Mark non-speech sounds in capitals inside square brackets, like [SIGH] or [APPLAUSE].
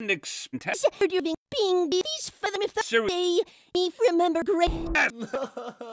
Next Said you're being being these for them if they remember great. [LAUGHS]